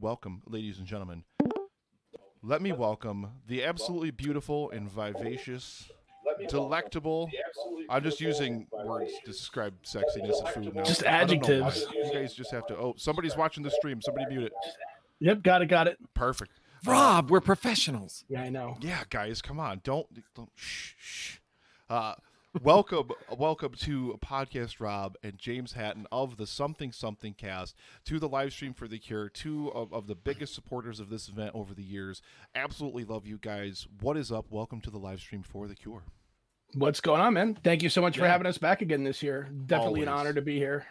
welcome, ladies and gentlemen. Let me welcome the absolutely beautiful and vivacious, delectable. I'm just using words to describe sexiness of food now. Just I don't know why. adjectives. You guys just have to. Oh, somebody's watching the stream. Somebody mute it. Yep, got it, got it. Perfect. Rob, we're professionals. Yeah, I know. Yeah, guys, come on. Don't don't shh shh. Uh welcome welcome to podcast Rob and James Hatton of the Something Something cast to the live stream for the cure, two of, of the biggest supporters of this event over the years. Absolutely love you guys. What is up? Welcome to the live stream for the cure. What's going on, man? Thank you so much for having us back again this year. Definitely an honor to be here.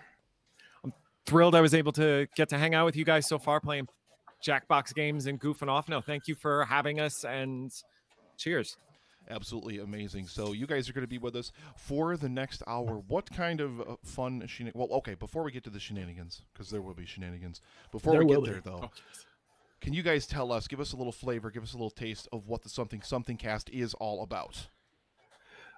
I'm thrilled I was able to get to hang out with you guys so far playing Jackbox games and goofing off. No, thank you for having us and cheers. Absolutely amazing. So you guys are going to be with us for the next hour. What kind of uh, fun shenan- Well, okay, before we get to the shenanigans, because there will be shenanigans. Before There we get be. there, though, can you guys tell us, give us a little flavor, give us a little taste of what the Something Something cast is all about?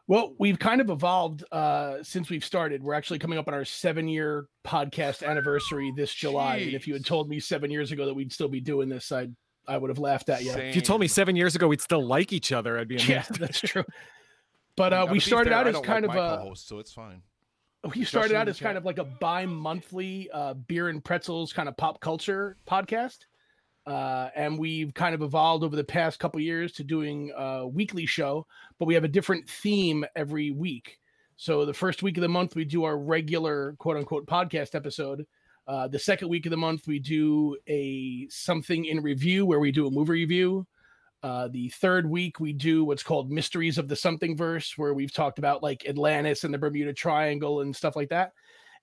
Well, we've kind of evolved uh, since we've started. We're actually coming up on our seven year podcast anniversary this July. And if you had told me seven years ago that we'd still be doing this, I I would have laughed at you. If you told me seven years ago we'd still like each other, I'd be amazed. Yeah, that's true. But uh, we started fair, out as kind like of a co-host, so it's fine. we started out as kind of like a bi-monthly uh, beer and pretzels kind of pop culture podcast uh, and we've kind of evolved over the past couple years to doing a weekly show but we have a different theme every week so the first week of the month we do our regular quote unquote podcast episode uh, the second week of the month we do a something in review where we do a movie review uh, the third week we do what's called Mysteries of the Something Verse, where we've talked about like Atlantis and the Bermuda Triangle and stuff like that.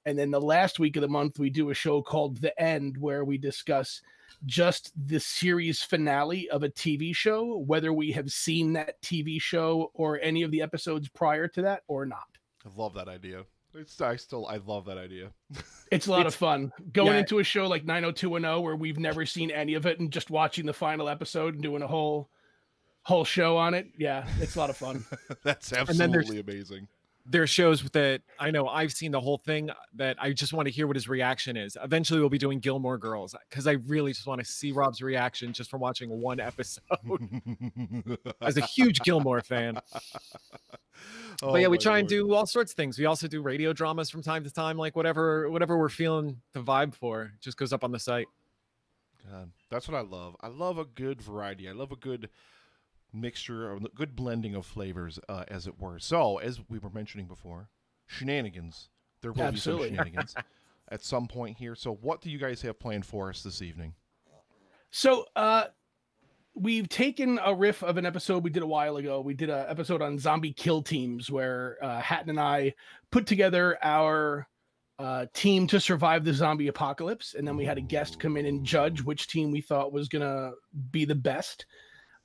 And then the last week of the month we do a show called The End, where we discuss just the series finale of a TV show, whether we have seen that TV show or any of the episodes prior to that or not. I love that idea. It's I still I love that idea. It's a lot It's- of fun going yeah. into a show like 90210 where we've never seen any of it and just watching the final episode and doing a whole whole show on it. Yeah, it's a lot of fun. That's then there's- absolutely amazing. There are shows that I know I've seen the whole thing uh, that I just want to hear what his reaction is. Eventually we'll be doing Gilmore Girls because I really just want to see Rob's reaction just from watching one episode. As a huge Gilmore fan. Oh but yeah, we try and do all sorts of things. We also do radio dramas from time to time, like whatever whatever we're feeling the vibe for, just goes up on the site. God, that's what I love. I love a good variety. I love a good mixture, or good blending of flavors, uh, as it were. So, as we were mentioning before, shenanigans. There will Absolutely. be some shenanigans at some point here. So, what do you guys have planned for us this evening? So, uh, we've taken a riff of an episode we did a while ago. We did an episode on zombie kill teams where uh, Hatton and I put together our uh, team to survive the zombie apocalypse, and then we had a guest come in and judge which team we thought was gonna be the best.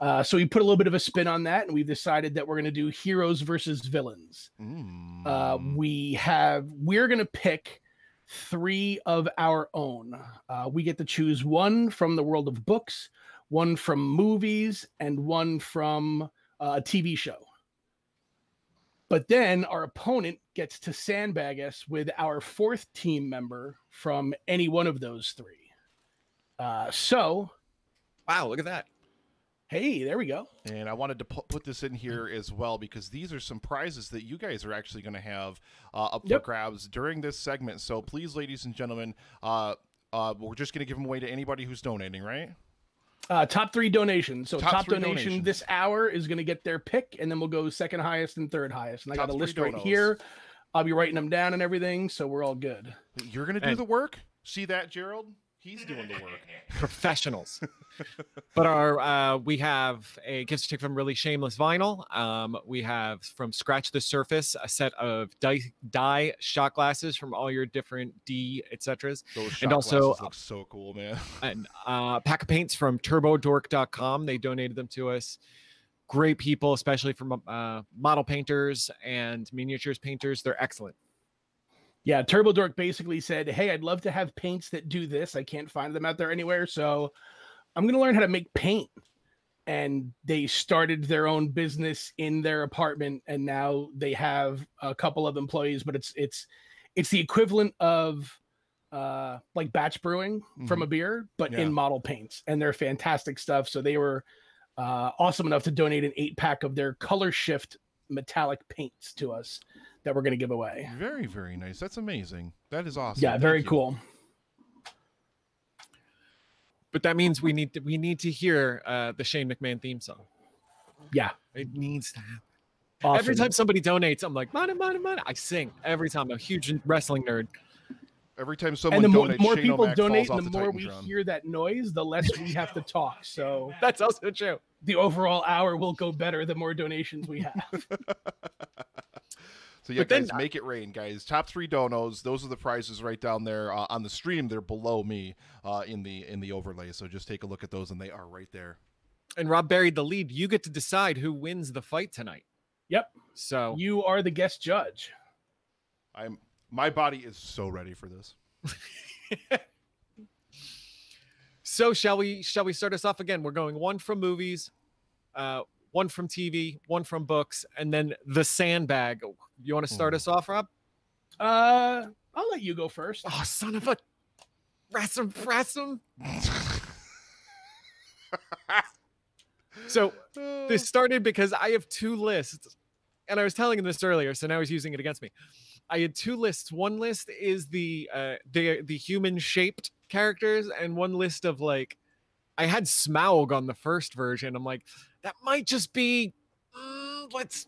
Uh, so we put a little bit of a spin on that, and we've decided that we're gonna do heroes versus villains. Mm. Uh, we have we're gonna pick three of our own. Uh, we get to choose one from the world of books, one from movies, and one from uh, a TV show. But then our opponent gets to sandbag us with our fourth team member from any one of those three. Uh, so, Wow, look at that. Hey, there we go. And I wanted to pu- put this in here as well because these are some prizes that you guys are actually going to have uh, up for grabs during this segment. So please, ladies and gentlemen, uh, uh, we're just going to give them away to anybody who's donating, right? Uh, top three donations. So Top top, donation donations. this hour is going to get their pick, and then we'll go second highest and third highest. And I Top got a three list right here. I'll be writing them down and everything, so we're all good. You're going to do And- the work. See that, Gerald? He's doing the work. Professionals. but our uh, we have a gift certificate from Really Shameless Vinyl. Um, we have from Scratch the Surface a set of die, die shot glasses from all your different D etc. Those And shot also, glasses uh, look so cool, man. and uh, pack of paints from turbodork.com. They donated them to us. Great people, especially from uh, model painters and miniatures painters. They're excellent. Yeah, Turbo Dork basically said, "Hey, I'd love to have paints that do this. I can't find them out there anywhere, so I'm going to learn how to make paint." And they started their own business in their apartment, and now they have a couple of employees. But it's it's it's the equivalent of uh, like batch brewing from a beer, but Mm-hmm. Yeah. in model paints, and they're fantastic stuff. So they were uh, awesome enough to donate an eight pack of their color shift metallic paints to us that we're going to give away. Very, very nice. That's amazing. That is awesome. Yeah, Thank very you. cool. But that means we need to we need to hear uh, the Shane McMahon theme song. Yeah, It needs to happen. awesome. Every time somebody donates, I'm like, money, money, money. I sing every time. I'm a huge wrestling nerd. Every time someone and the more, donates, more Shane people O'Mac donate, falls and off the more Titantron. we hear that noise, the less we have to talk. So That's also true. the overall hour will go better the more donations we have. So yeah, But then- guys, make it rain, guys. Top three donos. Those are the prizes right down there uh, on the stream. They're below me uh, in the in the overlay. So just take a look at those, and they are right there. And Rob buried the lead. You get to decide who wins the fight tonight. Yep. So you are the guest judge. I'm my body is so ready for this. so shall we shall we start us off again? We're going one from movies, uh, one from TV, one from books, and then the sandbag. You want to start Hmm. us off, Rob? Uh, I'll let you go first. Oh, son of a Rasum Rasum. So this started because I have two lists, and I was telling him this earlier, so now he's using it against me. I had two lists. One list is the uh, the the human shaped characters, and one list of like, I had Smaug on the first version. I'm like, that might just be, mm, let's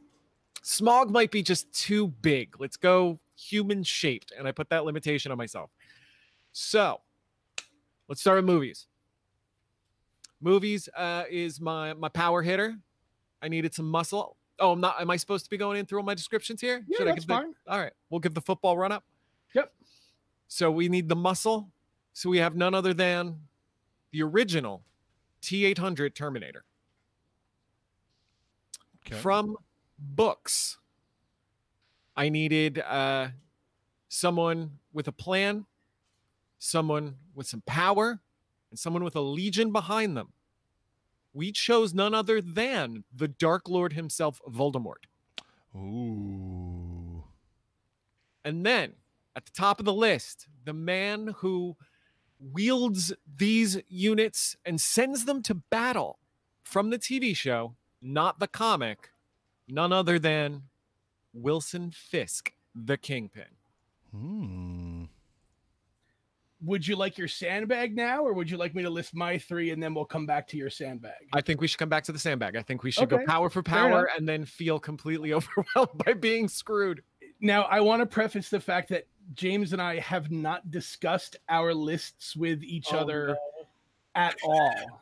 Smaug might be just too big. Let's go human shaped, and I put that limitation on myself. So, let's start with movies. Movies uh, is my my power hitter. I needed some muscle. Oh, I'm not. Am I supposed to be going in through all my descriptions here? Yeah, I that's give the- fine. all right, we'll give the football run up. Yep. So we need the muscle. So we have none other than the original T800 Terminator Okay. from books. I needed uh, someone with a plan, someone with some power, and someone with a legion behind them. We chose none other than the Dark Lord himself, Voldemort. Ooh. And then at the top of the list, the man who wields these units and sends them to battle from the TV show, not the comic, none other than Wilson Fisk, the Kingpin. Hmm. Would you like your sandbag now, or would you like me to list my three and then we'll come back to your sandbag? I think we should come back to the sandbag. I think we should Okay, go power for power and then feel completely overwhelmed by being screwed. Now, I want to preface the fact that James and I have not discussed our lists with each Oh, other at all.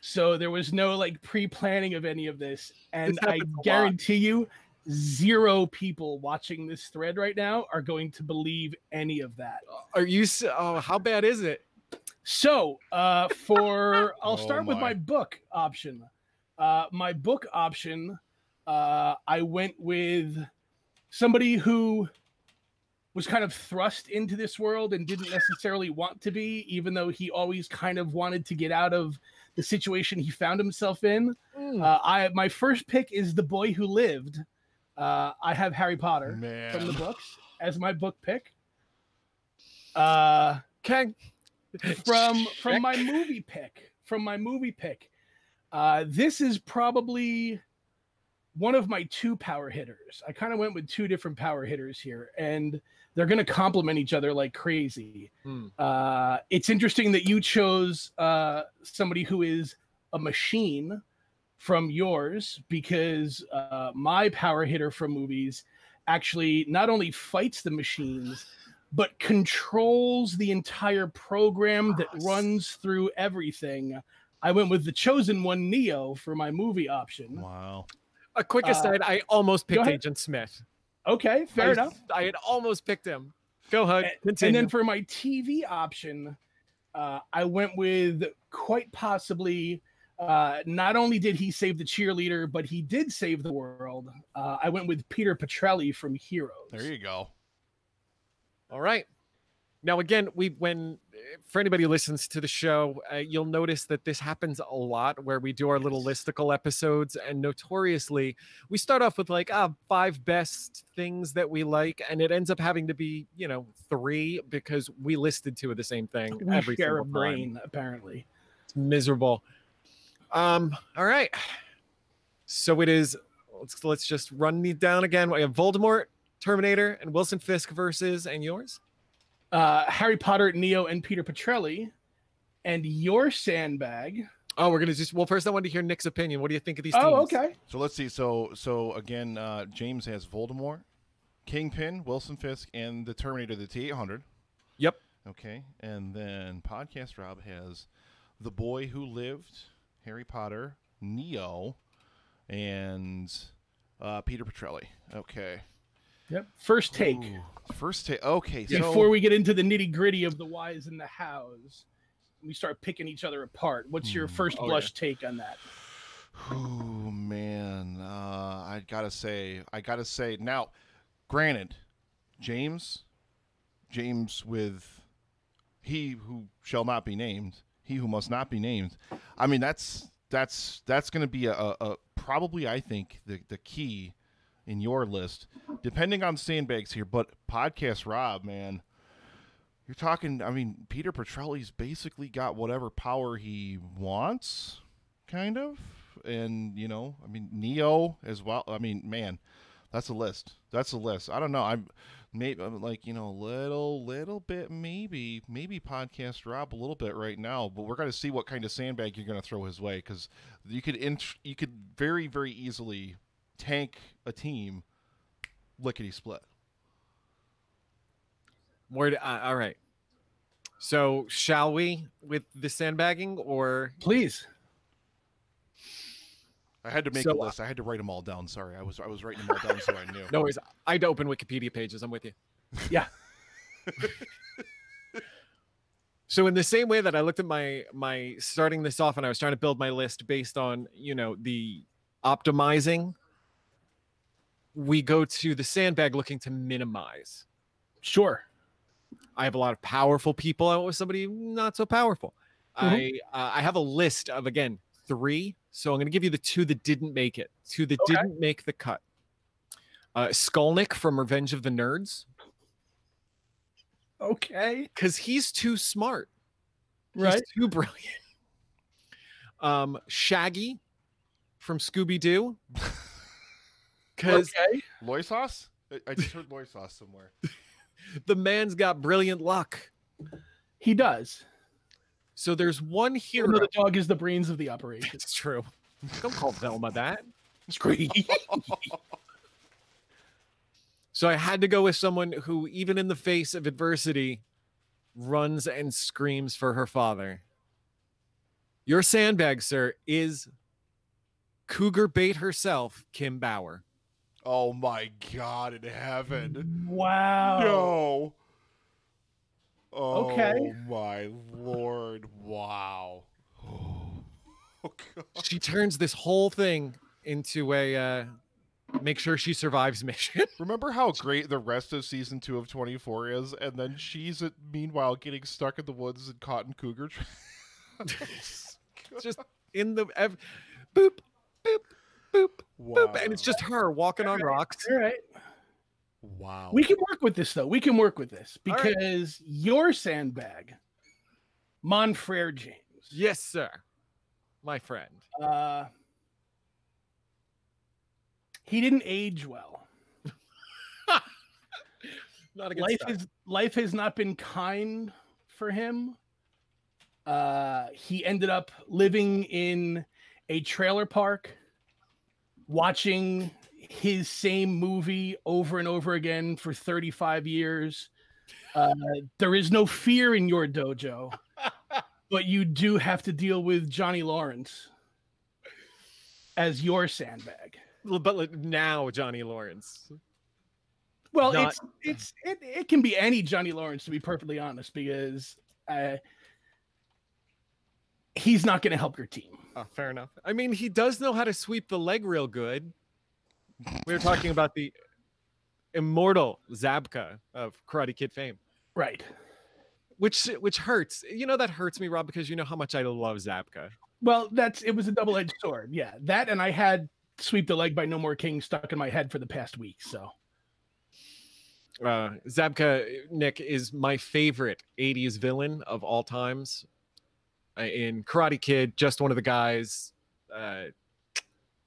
So there was no like pre-planning of any of this, and I happens a lot. guarantee you, zero people watching this thread right now are going to believe any of that. Are you? Oh, how bad is it? So, uh, for I'll Oh start with my. my book option. Uh, my book option, uh, I went with somebody who was kind of thrust into this world and didn't necessarily want to be, even though he always kind of wanted to get out of the situation he found himself in. Mm. Uh, I my first pick is the boy who lived. Uh, I have Harry Potter from the books as my book pick. Uh, Okay. from from my movie pick from my movie pick uh this is probably one of my two power hitters i kind of went with two different power hitters here and they're going to complement each other like crazy Hmm. uh it's interesting that you chose uh somebody who is a machine from yours because uh my power hitter from movies actually not only fights the machines but controls the entire program that Yes. runs through everything. I went with the chosen one, Neo, for my movie option. Wow. A quick Uh, aside, I almost picked. Agent Smith. Okay, fair I, enough. I had almost picked him. Go ahead. A- Continue. And then for my TV option, uh, I went with quite possibly. Uh, not only did he save the cheerleader, but he did save the world. Uh, I went with Peter Petrelli from Heroes. There you go. All right. Now, again, we when for anybody who listens to the show, uh, you'll notice that this happens a lot where we do our little listicle episodes, and notoriously, we start off with like ah five best things that we like, and it ends up having to be you know three because we listed two of the same thing We every share a single time. brain, apparently. It's miserable. Um. All right. So it is. Let's let's just run me down again. We have Voldemort, Terminator, and Wilson Fisk versus and yours. Uh, Harry Potter, Neo, and Peter Petrelli, and your sandbag. Oh, we're gonna just. Well, first I want to hear Nick's opinion. What do you think of these? Oh, okay. So let's see. So so again, uh, James has Voldemort, Kingpin, Wilson Fisk, and the Terminator, the T eight hundred. Yep. Okay, and then podcast Rob has the Boy Who Lived, Harry Potter, Neo, and uh, Peter Petrelli. Okay. Yep. First take. Ooh, First take. Okay, so Before we get into the nitty gritty of the whys and the hows, we start picking each other apart. What's your Hmm. first Oh, blush take on that? Oh man, uh, I gotta say, I gotta say. Now, granted, James, James with he who shall not be named, he who must not be named. I mean, that's that's that's gonna be a, a, a probably I think the the key in your list, depending on sandbags here. But podcast Rob, man. You're talking. I mean, Peter Petrelli's basically got whatever power he wants, kind of and you know, I mean Neo as well. I mean, man, that's a list. That's a list. I don't know. I'm maybe I'm like you know, a little, little bit, maybe, maybe podcast Rob a little bit right now. But we're gonna see what kind of sandbag you're gonna throw his way because you could int- you could very, very easily tank a team lickety split. Where? do- Uh, all right. So shall we with the sandbagging or? Please. I had to make So, a list. I had to write them all down. Sorry, I was I was writing them all down so I knew. No worries. I'd open Wikipedia pages. I'm with you. Yeah. So in the same way that I looked at my my starting this off and I was trying to build my list based on, you know, the optimizing, we go to the sandbag looking to minimize. Sure. I have a lot of powerful people. I want somebody not so powerful. I uh, I have a list of again three. So I'm going to give you the two that didn't make it, two that Okay. didn't make the cut. Uh, Skolnick from Revenge of the Nerds, Okay. because he's too smart. He's Right. too brilliant. Um, Shaggy from Scooby Doo, because Okay. Loy sauce. I- I just heard Loy sauce somewhere. the man's got brilliant luck. He does. So there's one hero. though the dog is the brains of the operation. It's true. Don't call Velma that. Scream. So I had to go with someone who, even in the face of adversity, runs and screams for her father. Your sandbag, sir, is Cougar Bait herself, Kim Bauer. Oh my God in heaven. wow. No. Oh Okay. my lord. Wow. Oh god. She turns this whole thing into a uh, make sure she survives mission. Remember how great the rest of season two of 24 is? And then she's uh, meanwhile getting stuck in the woods and caught in cougar traps. just in the ev- boop, boop, boop, wow. boop, and it's just her walking on rocks. All right. wow. We can work with this though. We can work with this All right. because your sandbag, Monfrere James. Yes, sir, my friend. Uh, he didn't age well. Not a good Life start. is life has not been kind for him. Uh, he ended up living in a trailer park, watching his same movie over and over again for 35 years. Uh, there is no fear in your dojo, but you do have to deal with Johnny Lawrence as your sandbag. But now Johnny Lawrence. Well, Not- it's it's it, it can be any Johnny Lawrence to be perfectly honest, because uh, he's not going to help your team. Oh, fair enough. I mean, he does know how to sweep the leg real good. We were talking about the immortal Zabka of Karate Kid fame. Right. which which hurts. You know that hurts me, Rob, because you know how much I love Zabka. Well, that's it was a double edged sword. Yeah, that and I had sweep the leg by No More King stuck in my head for the past week. So uh, Zabka Nick is my favorite 80s villain of all times. Uh, in Karate Kid, just one of the guys. Uh,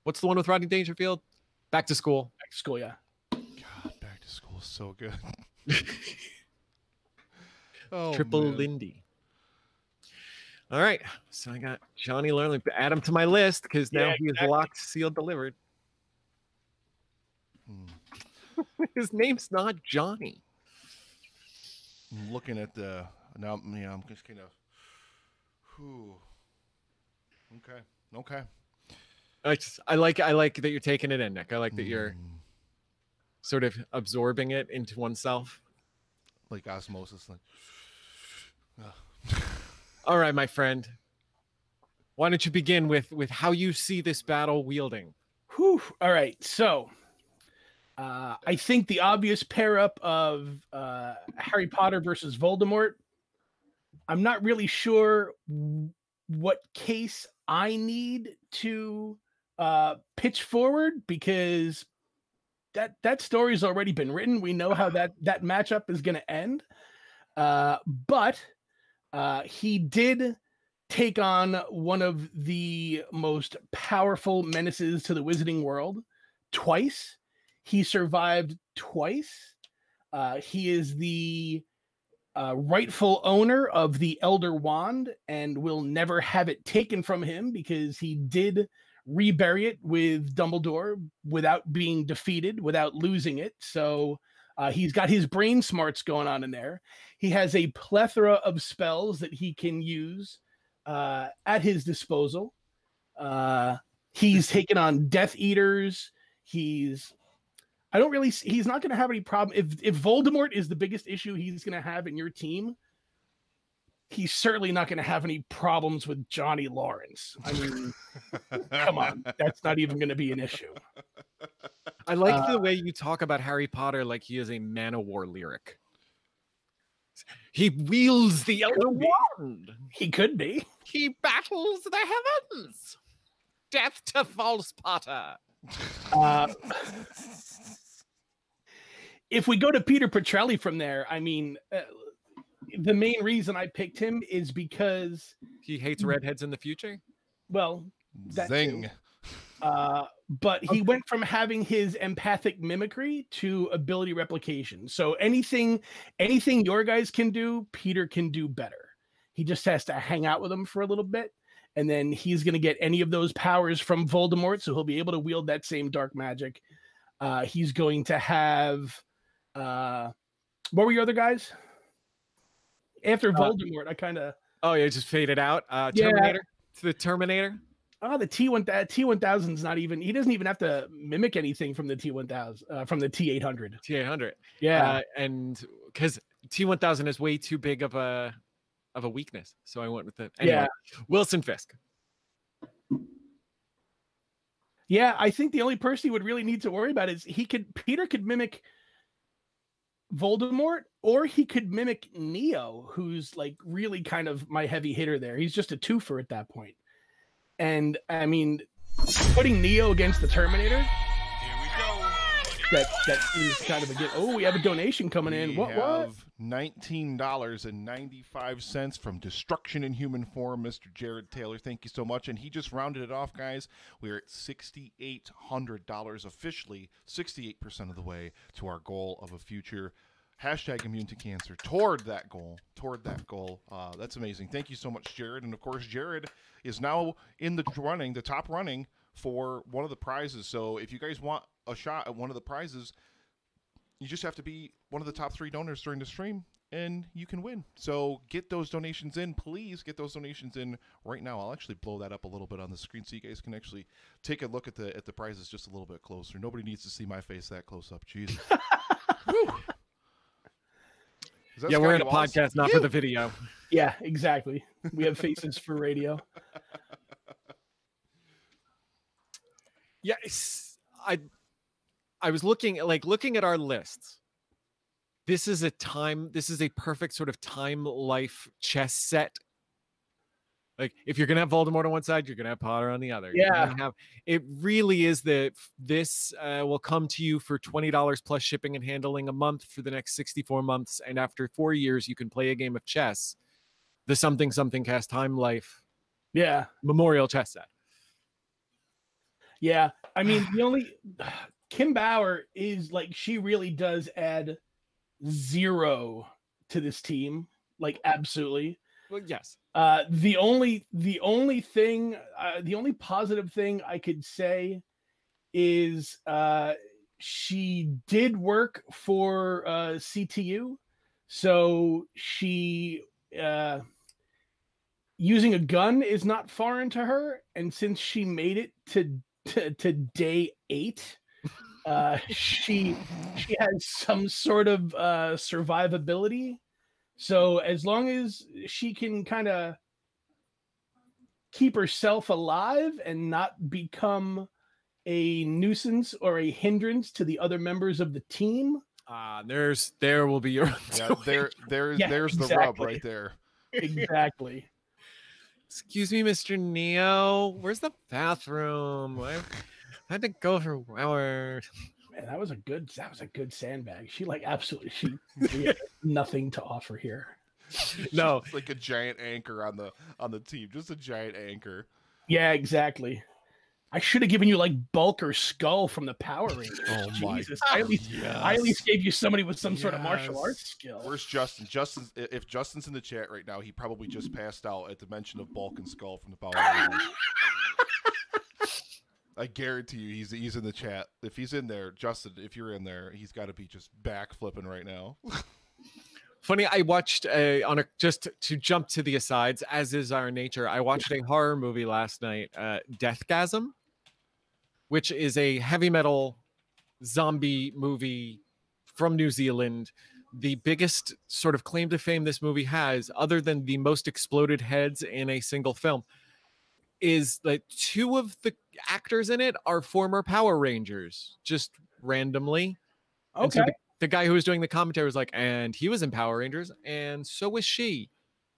what's the one with Rodney Dangerfield? Back to School. Back to School, yeah. God, Back to School is so good. oh, Triple man. Lindy. All right, so I got Johnny Lerling. Add him to my list because now Yeah, he is locked, sealed, delivered. Hmm. His name's not Johnny. I'm looking at the now. Yeah, I'm just kind of. Whew. Okay. Okay. I just, I like I like that you're taking it in, Nick. I like that you're Mm, sort of absorbing it into oneself. like osmosis. Like. All right, my friend. Why don't you begin with with how you see this battle wielding? Whew. All right. So uh, I think the obvious pair up of uh, Harry Potter versus Voldemort. I'm not really sure what case I need to uh, pitch forward because that that story's already been written. We know how that that matchup is going to end. Uh, but uh, he did take on one of the most powerful menaces to the wizarding world twice. He survived twice. Uh, he is the uh, rightful owner of the Elder Wand and will never have it taken from him because he did rebury it with Dumbledore without being defeated, without losing it. So uh, he's got his brain smarts going on in there. He has a plethora of spells that he can use uh, at his disposal. Uh, he's taken on Death Eaters. He's I don't really. s- He's not going to have any problem if if Voldemort is the biggest issue he's going to have in your team. He's certainly not going to have any problems with Johnny Lawrence. I mean, come on, that's not even going to be an issue. I like Uh, the way you talk about Harry Potter like he is a Manowar lyric. He wields the Elder Wand. He could be. He battles the heavens. Death to false Potter. Uh, if we go to Peter Petrelli from there, I mean, uh, the main reason I picked him is because, He hates redheads in the future. well, That too. Zing. uh, but he went from having his empathic mimicry to ability replication. So anything, anything your guys can do, Peter can do better. He just has to hang out with them for a little bit, and then he's going to get any of those powers from Voldemort, so he'll be able to wield that same dark magic. Uh, he's going to have, uh, what were your other guys? After Voldemort, I kind of Oh, yeah, just faded out. Uh, Yeah. Terminator. It's the Terminator. Oh, the T one T one thousand's not even. He doesn't even have to mimic anything from the T one thousand uh, from the T eight hundred. T eight hundred. Yeah, Uh, and because T one thousand is way too big of a of a weakness, so I went with it. Anyway, Yeah. Wilson Fisk. yeah. I think the only person he would really need to worry about is he could Peter could mimic Voldemort, or he could mimic Neo, who's like really kind of my heavy hitter there. He's just a twofer at that point. And I mean, putting Neo against the Terminator. That that seems kind of a get. Oh, we have a donation coming in. We What? What? nineteen dollars and ninety five cents from Destruction in Human Form, Mr. Jared Taylor. Thank you so much. And he just rounded it off, guys. We're at sixty eight hundred dollars officially, sixty eight percent of the way to our goal of a future hashtag immune to cancer toward that goal. Toward that goal. Uh, that's amazing. Thank you so much, Jared. And of course, Jared is now in the running, the top running for one of the prizes. So if you guys want a shot at one of the prizes, you just have to be one of the top three donors during the stream and you can win so get those donations in please get those donations in right now i'll actually blow that up a little bit on the screen so you guys can actually take a look at the at the prizes just a little bit closer nobody needs to see my face that close up jesus Whew. Is Yeah, we're in a Wallace? podcast, not for the video. Yeah, exactly. We have faces for radio. Yes, I I was looking like looking at our lists. this is a time this is a perfect sort of time life chess set like if you're gonna have voldemort on one side you're gonna have potter on the other Yeah. have it really is that this uh, will come to you for $20 plus shipping and handling a month for the next 64 months and after four years you can play a game of chess the something something cast time life Yeah. memorial chess set Yeah. I mean, the only Kim Bauer is like she really does add zero to this team. Like absolutely. well yes Uh the only the only thing uh, the only positive thing I could say is uh she did work for uh CTU. So she uh using a gun is not foreign to her and since she made it to to, to day 8 uh she she has some sort of uh survivability so as long as she can kind of keep herself alive and not become a nuisance or a hindrance to the other members of the team uh there's there will be your Yeah, there, there's, Yeah, there's the rub right there. exactly Excuse me, Mr. Neo. Where's the bathroom? I had to go for hours. Man, that was a good that was a good sandbag. She like absolutely she really had nothing to offer here. No. It's like a giant anchor on the on the team, just a giant anchor. Yeah, exactly. I should have given you like bulk or skull from the Power Rangers. Oh my Jesus. I at least I at least gave you somebody with some sort of martial arts skill. Where's Justin? Justin, if Justin's in the chat right now, he probably just passed out at the mention of Bulk and Skull from the Power Rangers. I guarantee you, he's he's in the chat. If he's in there, Justin, if you're in there, he's got to be just back flipping right now. Funny, I watched uh, on a just to jump to the asides, as is our nature. I watched a horror movie last night, uh, Deathgasm, which is a heavy metal zombie movie from New Zealand. The biggest sort of claim to fame this movie has, other than the most exploded heads in a single film, is that two of the actors in it are former Power Rangers, just randomly. And so Okay. the, the guy who was doing the commentary was like, and he was in Power Rangers, and so was she.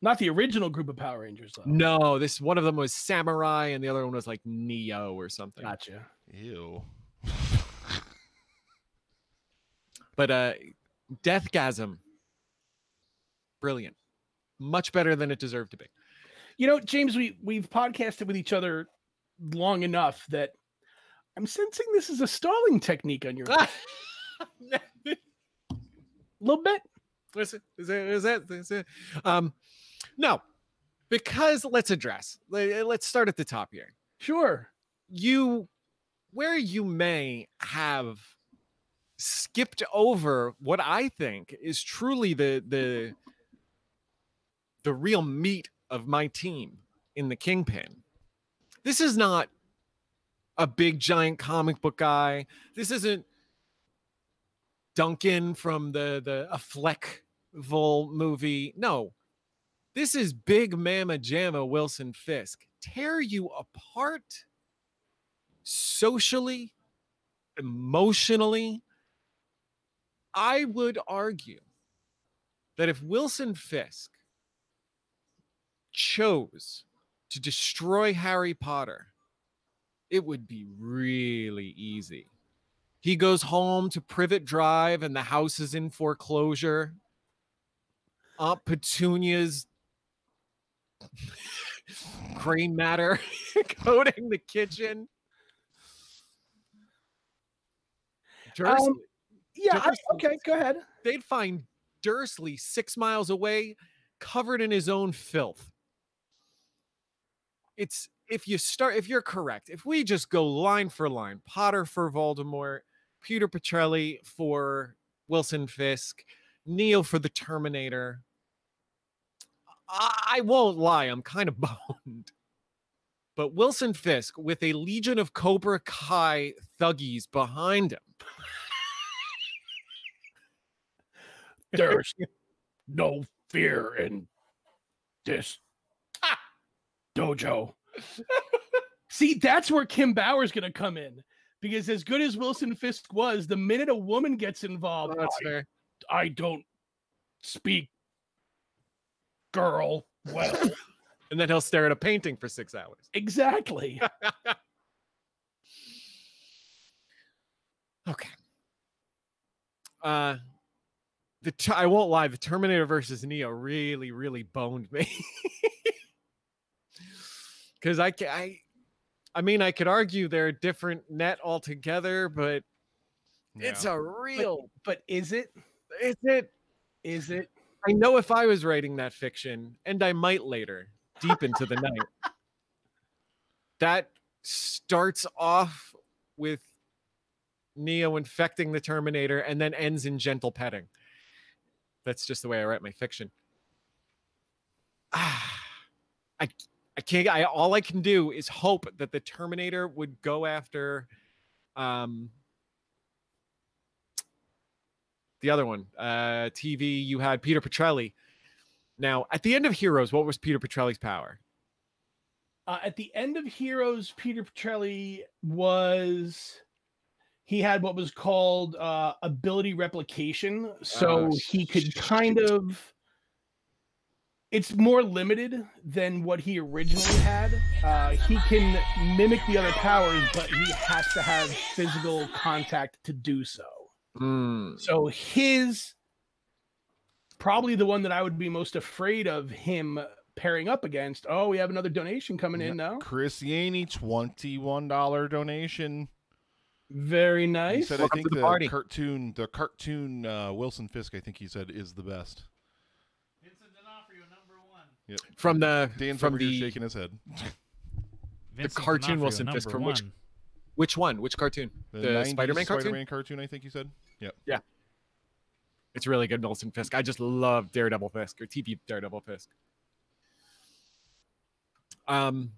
Not the original group of Power Rangers though. No, this one of them was Samurai, and the other one was like Neo or something. Gotcha. Ew. But uh, Deathgasm, brilliant, much better than it deserved to be. You know, James, we we've podcasted with each other long enough that I'm sensing this is a stalling technique on your a little bit. is it? Is it? Is it? Is it? Um, no, because let's address. let- Let's start at the top here. Sure. you where you may have skipped over what I think is truly the the the real meat of my team in the Kingpin. This is not a big giant comic book guy. This isn't Duncan from the the a movie. No. This is Big Mama Jamma Wilson Fisk. Tear you apart socially, emotionally. I would argue that if Wilson Fisk chose to destroy Harry Potter, it would be really easy. He goes home to Privet Drive and the house is in foreclosure. Aunt Petunia's cream matter coating the kitchen. Dursley, Um, Yeah. I, okay. Go ahead. they'd find Dursley six miles away, covered in his own filth. It's if you start, if you're correct, if we just go line for line, Potter for Voldemort, Peter Petrelli for Wilson Fisk, Neo for the Terminator. I, I won't lie, I'm kind of boned. But Wilson Fisk, with a legion of Cobra Kai thuggies behind him, There's no fear in this dojo. See, that's where Kim Bauer's going to come in. Because as good as Wilson Fisk was, the minute a woman gets involved, Oh, that's I, fair. I don't speak girl well. and then he'll stare at a painting for six hours. exactly. Okay. Uh, the I won't lie, the Terminator versus Neo really, really boned me. Because I, ca- I, I mean, I could argue they're a different net altogether, but it's a real. But is it? Is it? Is it? I know if I was writing that fiction, and I might later, deep into the night, that starts off with Neo infecting the Terminator and then ends in gentle petting. That's just the way I write my fiction. Ah, I I can't. I all I can do is hope that the Terminator would go after, um, the other one, uh, TV. You had Peter Petrelli. Now, at the end of Heroes, what was Peter Petrelli's power? Uh, at the end of Heroes, Peter Petrelli was he had what was called uh, ability replication, so Oh, he could kind of. It's more limited than what he originally had. Uh, he can mimic the other powers, but he has to have physical contact to do so. Hmm. So his probably the one that I would be most afraid of him pairing up against. Oh, we have another donation coming in now. Chris Yaney, twenty-one dollar donation. Very He nice. said, Welcome "I think the the, cartoon, the cartoon uh, Wilson Fisk, I think he said, is the best." Vincent D'Onofrio, number one. Yep. From the Dan's from over here the shaking his head. Vincent cartoon D'Onofrio, Wilson Fisk number from which- one. which one? Which cartoon? The, 90s Spider-Man cartoon. Spider-Man cartoon, I think you said. Yep. Yeah. It's really good, Wilson Fisk. I just love Daredevil Fisk or TV Daredevil Fisk. Um,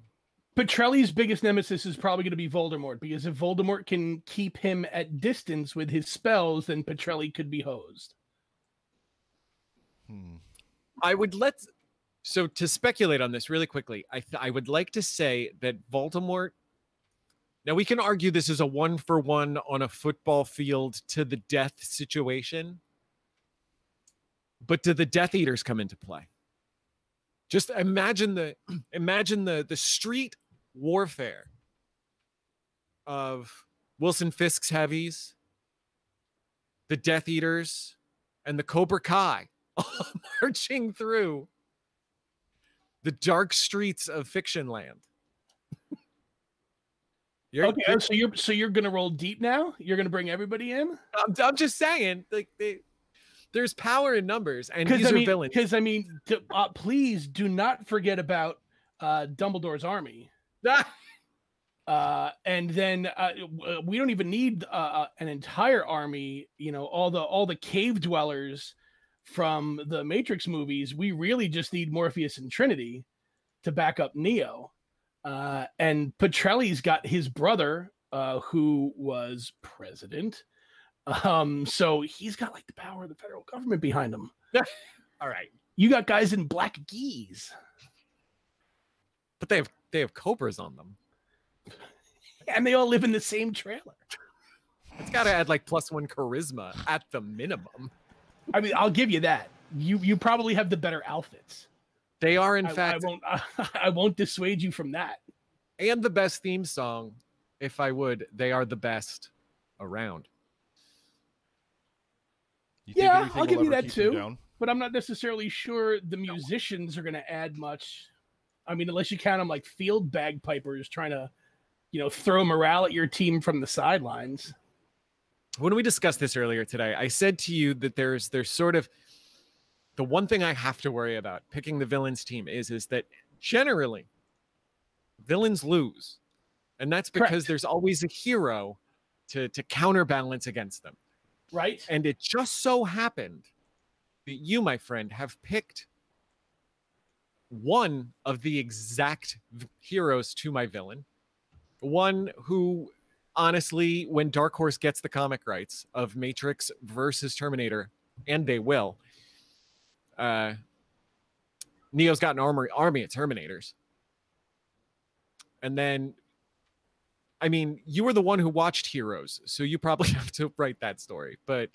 Petrelli's biggest nemesis is probably going to be Voldemort because if Voldemort can keep him at distance with his spells, then Petrelli could be hosed. Hmm. I would let. So to speculate on this really quickly, I I would like to say that Voldemort. Now we can argue this is a one for one on a football field to the death situation, but do the Death Eaters come into play? Just imagine the imagine the the street warfare of Wilson Fisk's heavies, the Death Eaters, and the Cobra Kai marching through the dark streets of fiction land. You're, Okay, you're- so you're so you're going to roll deep now. You're going to bring everybody in I'm, I'm just saying, like they, there's power in numbers, and these because I are mean, villains. because I mean, uh, please do not forget about uh, Dumbledore's army. uh and then uh, we don't even need uh, uh, an entire army you know all the all the cave dwellers from the matrix movies we really just need morpheus and trinity to back up neo. Uh and petrelli's got his brother uh who was president. Um so he's got like the power of the federal government behind him. All right, you got guys in black gis. But they have they have cobras on them. and they all live in the same trailer. It's got to add like plus one charisma at the minimum. I mean, I'll give you that. You you probably have the better outfits. They are in I, fact I won't I won't dissuade you from that. and the best theme song. If I would, they are the best around. You Yeah, anything I'll give you that too. down? But I'm not necessarily sure the musicians are going to add much. I mean, unless you count them like field bagpipers trying to, you know, throw morale at your team from the sidelines. When we discussed this earlier today, I said to you that there's there's sort of the one thing I have to worry about picking the villains team is is that generally villains lose. And that's because Correct. there's always a hero to to counterbalance against them. Right? And it just so happened that you, my friend, have picked one of the exact heroes to my villain. One who, honestly, when Dark Horse gets the comic rights of Matrix versus Terminator, and they will, uh, Neo's got an armory, army of Terminators. And then, I mean, you were the one who watched Heroes, so you probably have to write that story. But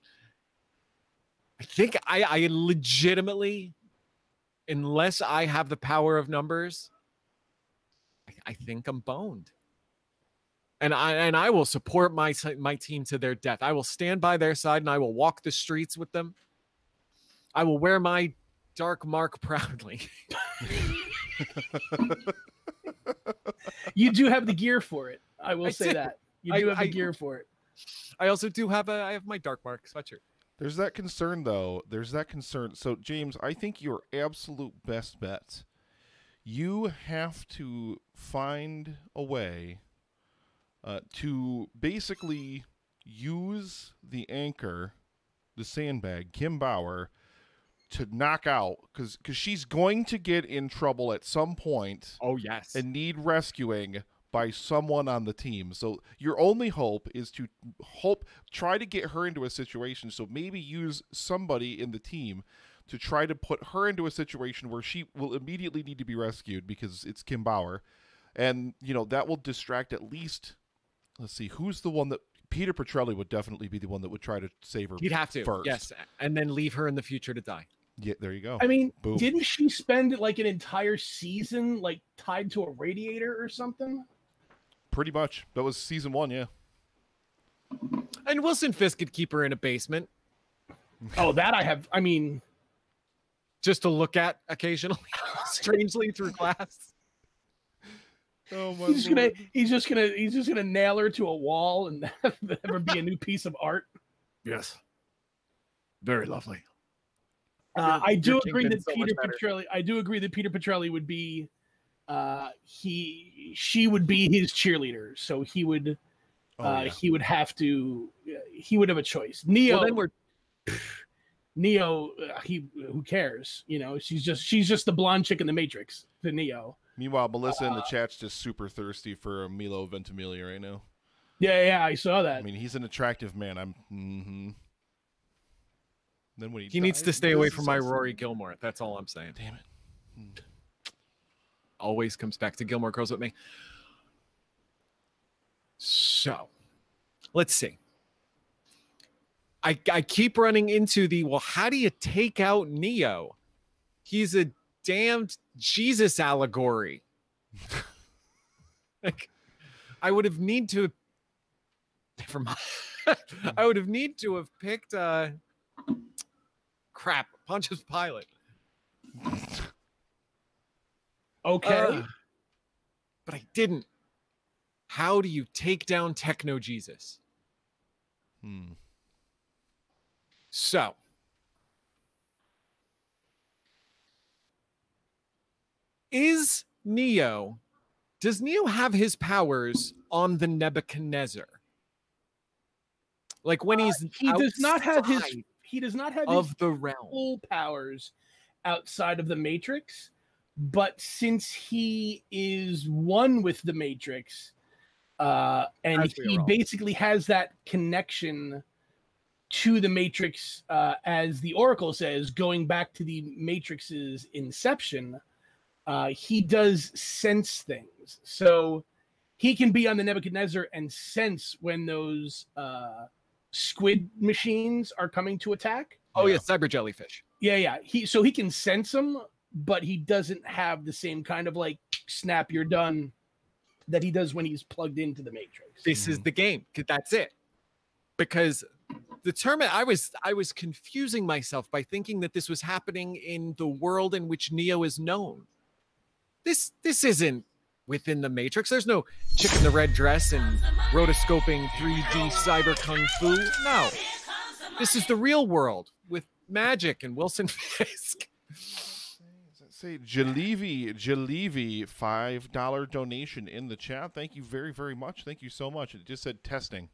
I think I, I legitimately, unless I have the power of numbers, I, I think I'm boned. And I and I will support my my team to their death. I will stand by their side and I will walk the streets with them. I will wear my dark mark proudly. You do have the gear for it. I will I say do. that. You I- do have the I- gear for it. I also do have a I have my dark mark sweatshirt. There's that concern, though. There's that concern. So, James, I think your absolute best bet. You have to find a way uh, to basically use the anchor, the sandbag, Kim Bauer, to knock out because because she's going to get in trouble at some point Oh yes. and need rescuing by someone on the team. So your only hope is to hope try to get her into a situation. So maybe use somebody in the team to try to put her into a situation where she will immediately need to be rescued because it's Kim Bauer. And you know, that will distract at least let's see, who's the one that Peter Petrelli would definitely be the one that would try to save her. He'd have to. first. Yes. And then leave her in the future to die. Yeah, there you go. I mean, Boom. didn't she spend like an entire season like tied to a radiator or something? Pretty much. That was season one, yeah. And Wilson Fisk could keep her in a basement Oh, that I have. I mean, just to look at occasionally, strangely through glass. Oh my he's just gonna he's just gonna he's just gonna nail her to a wall and have her be a new piece of art. Yes. Very lovely. Uh, I do agree that so Peter. Petrelli. I do agree that Peter Petrelli would be, uh, he she would be his cheerleader. So he would Oh, uh, yeah. he would have to he would have a choice. Neo Well, then we're Neo uh, he who cares? You know, she's just she's just the blonde chick in the Matrix. The Neo. Meanwhile, Melissa in the Uh, chat's just super thirsty for a Milo Ventimiglia right now. Yeah, yeah, I saw that. I mean, he's an attractive man. I'm. Mm-hmm. Then when he he needs to stay away from my awesome. Rory Gilmore. That's all I'm saying. Damn it. Always comes back to Gilmore Girls with me. So let's see. I, I keep running into the well, how do you take out Neo? He's a damned Jesus allegory. like, I would have need to never mind. I would have need to have picked uh crap, Pontius Pilate. okay. Uh, but I didn't. How do you take down Techno Jesus? Hmm. So, is Neo, does Neo have his powers on the Nebuchadnezzar? Like when he's Uh, he does not have his he does not have his of the realm. full powers outside of the Matrix, but since he is one with the Matrix, uh, and he basically has that connection to the Matrix, uh, as the Oracle says, going back to the Matrix's inception, uh, he does sense things. So he can be on the Nebuchadnezzar and sense when those uh, squid machines are coming to attack. Oh Yeah. yeah, cyber jellyfish. Yeah, yeah. He so he can sense them, but he doesn't have the same kind of like snap you're done that he does when he's plugged into the matrix. This is the game. That's it. Because the term I was I was confusing myself by thinking that this was happening in the world in which Neo is known. This this isn't within the Matrix. There's no chick in the red dress and rotoscoping 3D cyber kung fu. No. This is the real world with magic and Wilson Fisk. Say Jalevi, Jalevi, five dollar donation in the chat. Thank you very, very much. Thank you so much. It just said testing.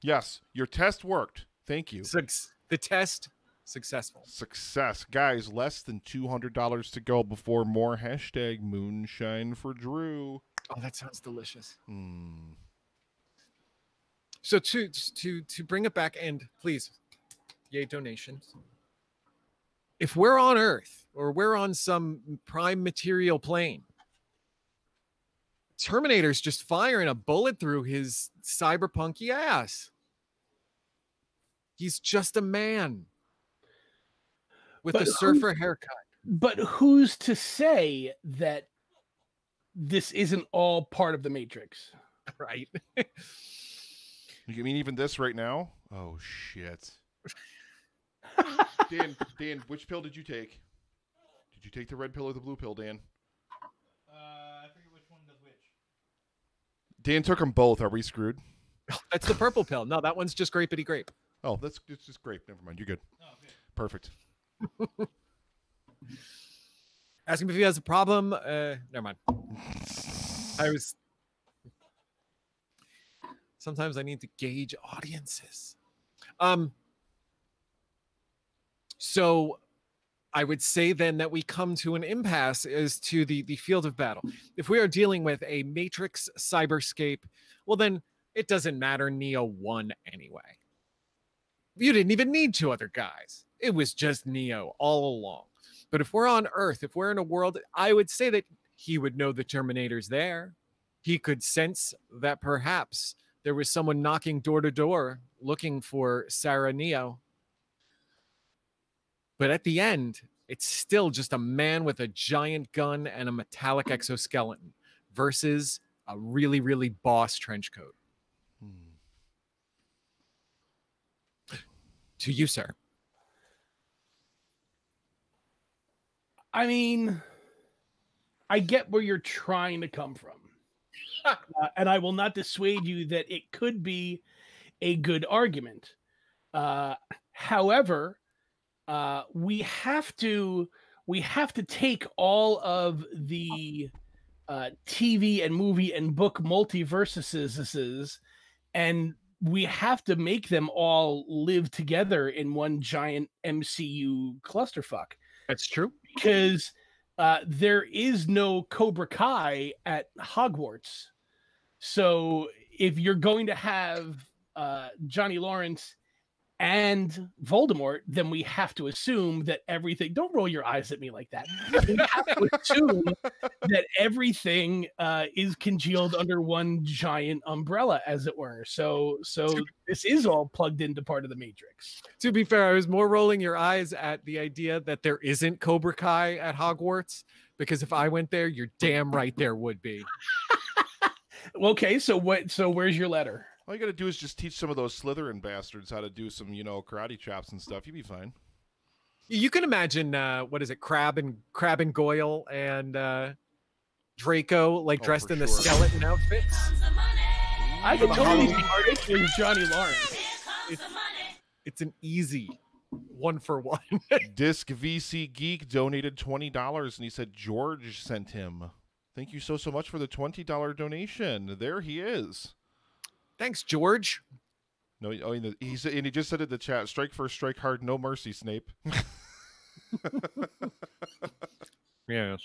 Yes, your test worked. Thank you. Suc- the test successful. Success, guys. Less than two hundred dollars to go before more hashtag moonshine for Drew. Oh, that sounds delicious. Hmm. So to to to bring it back and please, yay donations. If we're on Earth or we're on some prime material plane, Terminator's just firing a bullet through his cyberpunky ass. He's just a man. With But the who- surfer haircut. But who's to say that this isn't all part of the Matrix? Right. You mean even this right now? Oh shit. Dan, Dan, which pill did you take? Did you take the red pill or the blue pill, Dan? Uh, I forget which one does which. Dan took them both. Are we screwed? That's the purple pill. No, that one's just grapey grape. Oh, that's it's just grape. Never mind. You're good. Oh, good. Perfect. Ask him if he has a problem. Uh, never mind. I was. Sometimes I need to gauge audiences. Um. So, I would say then that we come to an impasse as to the the field of battle. If we are dealing with a Matrix cyberscape, well then it doesn't matter. Neo won anyway. You didn't even need two other guys. It was just Neo all along. But if we're on Earth, if we're in a world, I would say that he would know the Terminator's there. He could sense that perhaps there was someone knocking door to door looking for Sarah Neo. But at the end, it's still just a man with a giant gun and a metallic exoskeleton versus a really, really boss trench coat. Hmm. To you, sir. I mean, I get where you're trying to come from. Uh, and I will not dissuade you that it could be a good argument. Uh, however, uh, we have to we have to take all of the uh, TV and movie and book multiverses and we have to make them all live together in one giant MCU clusterfuck That's true. Because uh, there is no Cobra Kai at Hogwarts. So if you're going to have uh, Johnny Lawrence and Voldemort, then we have to assume that everything. Don't roll your eyes at me like that. We have to assume that everything uh, is congealed under one giant umbrella, as it were. So, so this is all plugged into part of the Matrix. To be fair, I was more rolling your eyes at the idea that there isn't Cobra Kai at Hogwarts because if I went there, you're damn right there would be. Okay, so what? So where's your letter? All you got to do is just teach some of those Slytherin bastards how to do some, you know, karate chops and stuff. You'd be fine. You can imagine uh, what is it, Crabbe and Crabbe and Goyle and uh, Draco like Oh, dressed for in the skeleton outfits. I could Ooh. totally see Drake as Johnny Lawrence. It's, it's an easy one for one. Disc VC Geek donated twenty dollars, and he said George sent him. Thank you so so much for the twenty dollar donation. There he is. Thanks, George. No, oh, he- oh, and he and he just said in the chat, "Strike first, strike hard, no mercy, Snape." Yes,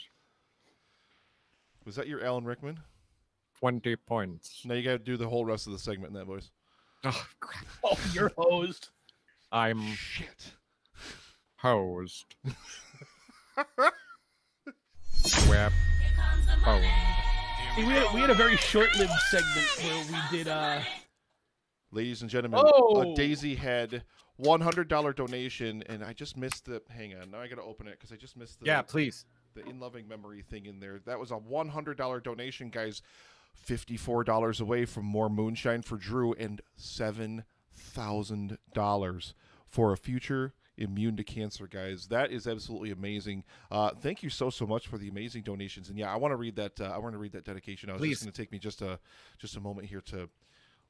Was that your Alan Rickman? twenty points. Now you got to do the whole rest of the segment in that voice. Oh, crap. Oh, you're hosed. I'm Shit. hosed. Web phone. See, we, had, we had a very short-lived segment where we did uh Ladies and gentlemen, Oh. a Daisy Head one hundred dollar donation, and I just missed the. Hang on, now I got to open it because I just missed the. Yeah, please. the in loving memory thing in there. That was a one hundred dollar donation, guys. Fifty four dollars away from more moonshine for Drew, and seven thousand dollars for a future immune to cancer, guys. That is absolutely amazing. Uh, thank you so so much for the amazing donations. And yeah, I want to read that. Uh, I want to read that dedication. I was Please. just going to take me just a just a moment here to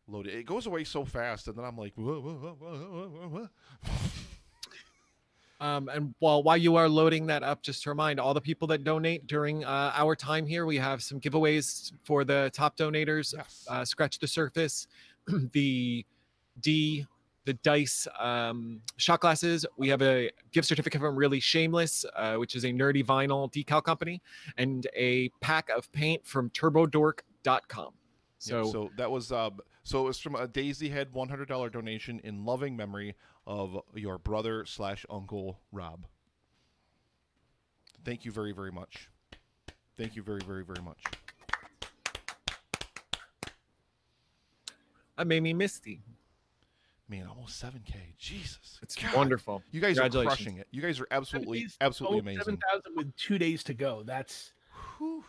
load it. It goes away so fast, and then I'm like, whoa, whoa, whoa, whoa, whoa, whoa, whoa. Um, and while while you are loading that up, just to remind all the people that donate during uh, our time here, we have some giveaways for the top donators. Yes. Uh, Scratch the surface, the D, the dice um, shot glasses. We have a gift certificate from Really Shameless, uh, which is a nerdy vinyl decal company, and a pack of paint from TurboDork.com. So, So, so that was um, so it was from a Daisy Head one hundred dollar donation in loving memory of your brother slash uncle Rob. Thank you very very much. Thank you very very very much. I made me misty. Man, almost 7K. Jesus. It's God. wonderful. You guys are Congratulations. crushing it. You guys are absolutely, Seven days- absolutely oh, amazing. 7,000 with two days to go. That's Whew.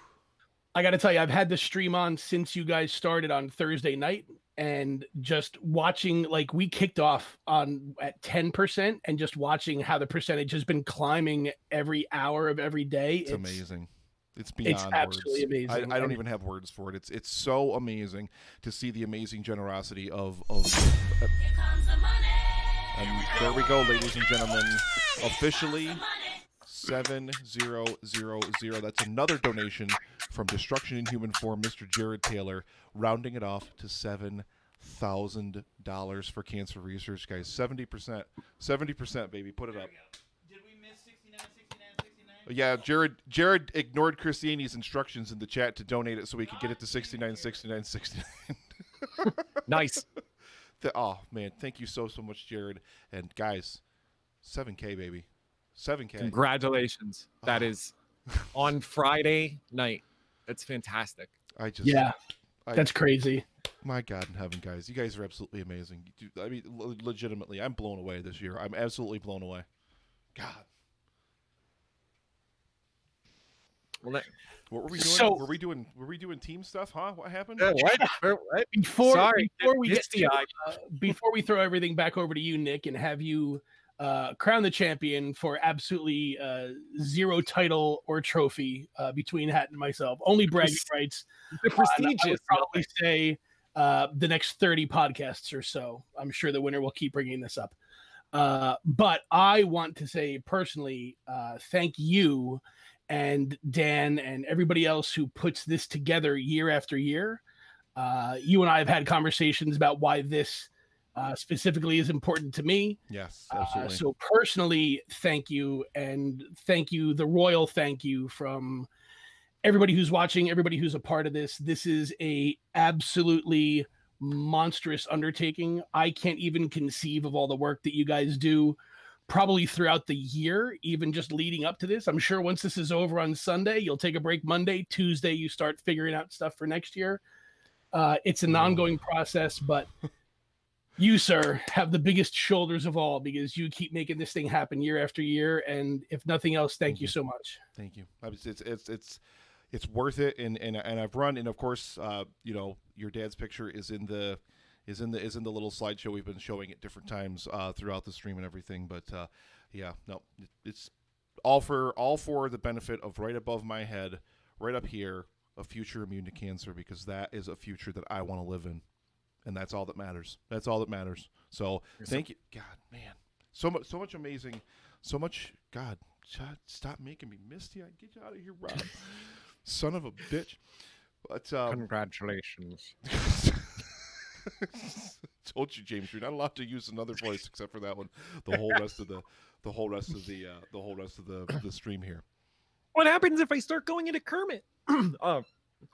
I got to tell you, I've had the stream on since you guys started on Thursday night, and just watching like we kicked off on at ten percent, and just watching how the percentage has been climbing every hour of every day. It's, amazing. It's beyond it's absolutely words. amazing. I, I don't even have words for it. It's it's so amazing to see the amazing generosity of of. And there we go, ladies and gentlemen. Officially, seven zero zero zero. That's another donation from Destruction in Human Form, Mr. Jared Taylor, rounding it off to seven thousand dollars for cancer research, guys. Seventy percent, seventy percent, baby. Put it up. Did we miss 69, 69, 69? Yeah, Jared. Jared ignored Christiani's instructions in the chat to donate it so we could get it to 69, 69, 69. Nice. Th- oh man, thank you so so much, Jared. And guys, 7K baby, 7K. Congratulations. That Ah. on Friday night. That's fantastic. I just Yeah, I, that's crazy. my God in heaven, guys. You guys are absolutely amazing. I mean, legitimately, I'm blown away this year. I'm absolutely blown away. God, Well, that, what were we doing? So- were we doing? Were we doing team stuff? Huh? What happened? uh, what? Where- Before Sorry, before we get misty to, uh, before we throw everything back over to you, Nick, and have you uh, crown the champion for absolutely uh, zero title or trophy uh, between Hat and myself, only bragging rights. The Uh, I would probably say uh, the next 30 podcasts or so. I'm sure the winner will keep bringing this up. Uh, but I want to say personally, uh, thank you and Dan and everybody else who puts this together year after year. Uh, you and I have had conversations about why this uh, specifically is important to me. Yes, Uh, absolutely. so personally, thank you, and thank you, the royal thank you from everybody who's watching, everybody who's a part of this. This is a absolutely monstrous undertaking. I can't even conceive of all the work that you guys do probably throughout the year, even just leading up to this. I'm sure once this is over on Sunday, you'll take a break Monday, Tuesday, you start figuring out stuff for next year. Uh, it's an ongoing process, but you, sir, have the biggest shoulders of all because you keep making this thing happen year after year. And if nothing else, thank you so much. Thank you. It's it's it's it's worth it, and and and I've run, and of course, uh, you know, your dad's picture is in the is in the is in the little slideshow we've been showing at different times uh, throughout the stream and everything. But uh, yeah, no, it, it's all for all for the benefit of right above my head, right up here, a future immune to cancer, because that is a future that I want to live in, and that's all that matters. That's all that matters. So thank you, God, man, so much, so much amazing, so much, God, God, stop making me misty. I get you out of here, Rob, son of a bitch. But um, Congratulations. told you, James, you're not allowed to use another voice except for that one. The whole rest of the, the whole rest of the, uh, the whole rest of the the stream here. What happens if I start going into Kermit? uh,